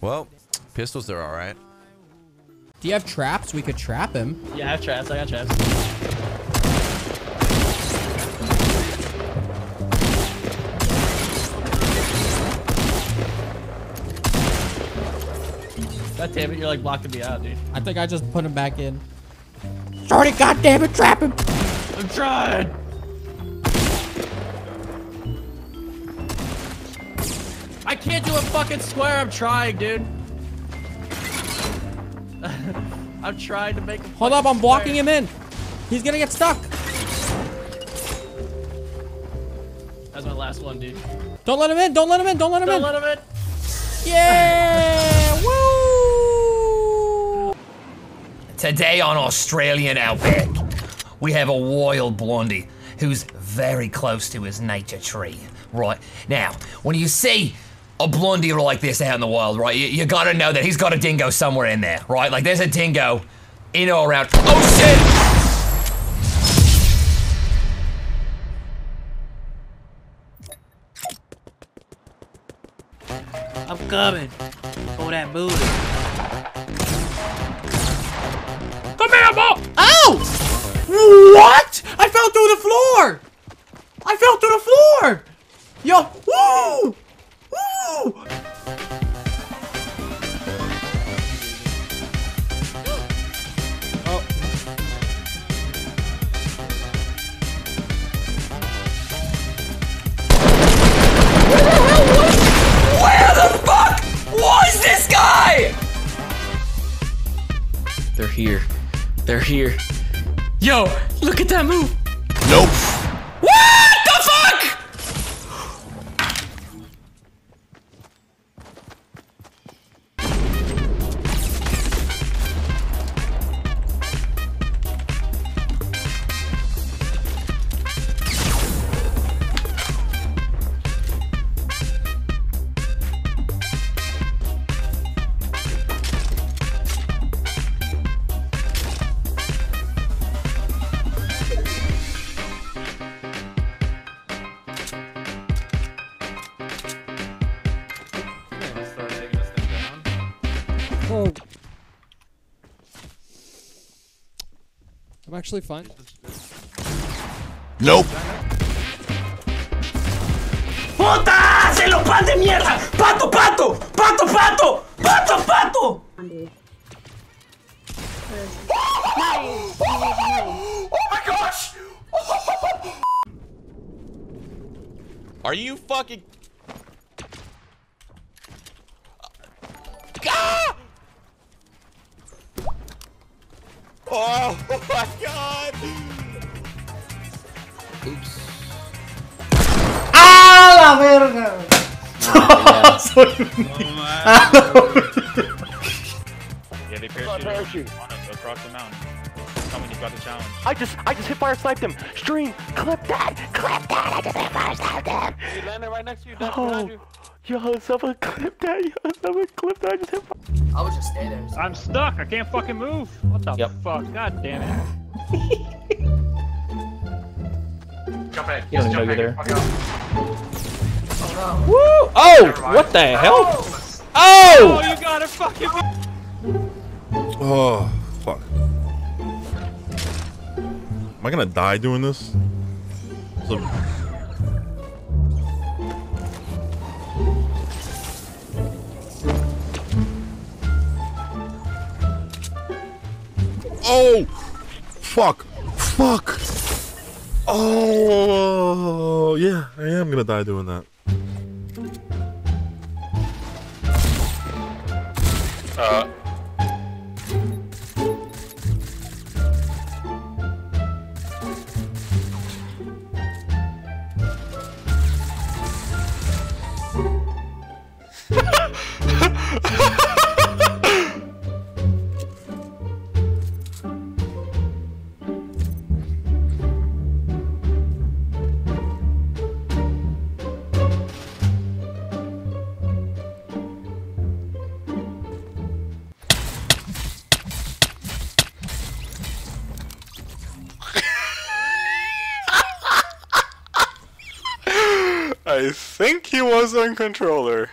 Well, pistols are alright. Do you have traps? We could trap him. Yeah, I have traps. I got traps. God damn it, you're like blocking me out, dude. I think I just put him back in. Shorty, goddamn it, trap him! I'm trying! I can't do a fucking square, I'm trying, dude. I'm trying to make a Hold up, I'm blocking him in. He's gonna get stuck. That's my last one, dude. Don't let him in. Don't let him in. Don't let him in! Don't let him in. Yeah! Woo! Today on Australian Outback, we have a wild blondie who's very close to his nature tree. Right now, when you see a blondie like this out in the wild, right, you, you gotta know that he's got a dingo somewhere in there, right? Like there's a dingo in or around. Oh shit! I'm coming. Oh, that booty. Come here, Mo! Ow! What? I fell through the floor! I fell through the floor! Yo, woo! Woo! Where the fuck was this guy? They're here. They're here. Yo, look at that move. Nope. Oh. I'm actually fine. Nope. ¡Puta! ¡Se lo pan de mierda! ¡Pato, pato! ¡Pato, pato! ¡Pato, pato! Oh my gosh! Are you fucking? Oh, oh my god! Oops. Yeah, they parachute on us across the mountain. Coming, you got the challenge. I just, I just hit fire sniped him. Stream, clip that, clip that. I just hit fire sniped him. He landed right next to you, Dutch, Oh, behind you. Yo, someone clip that. Yo, someone clip that. I just hit. Fire. I would just stay there. I'm stuck. I can't fucking move. What the Yep. fuck? God damn it. Jump in. You don't know you're there. Oh no. Woo! Oh! What the oh! hell? Oh, Oh! you gotta fucking. Oh, fuck. Am I gonna die doing this? Oh! Fuck! Fuck! Oh, yeah, I am gonna die doing that. Uh. I think he was on controller.